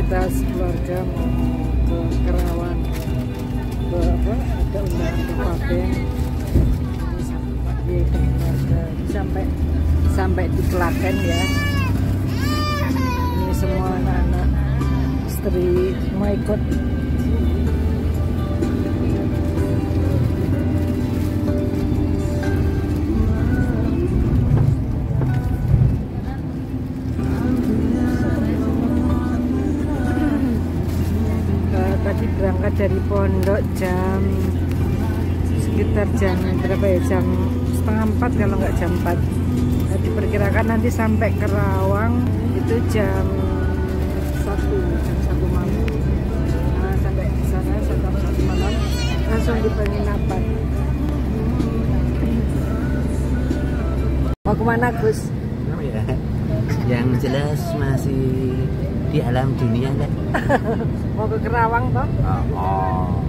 kita sekeluarga mau ke Kerawang ke apa ada undangan ke Paten Ini sampai di keluarga. Sampai sampai di Klaten ya. Ini semua anak-anak istri mau ikut tadi berangkat dari pondok jam sekitar jam berapa ya? Jam setengah empat kalau nggak jam empat. Nah, diperkirakan nanti sampai ke Rawang itu jam satu jam satu malam. Nah, sampai di sana jam satu malam langsung di penginapan. Mau ke mana Gus? Yang jelas masih di alam dunia kan. mau ke Kerawang toh? Oh, oh.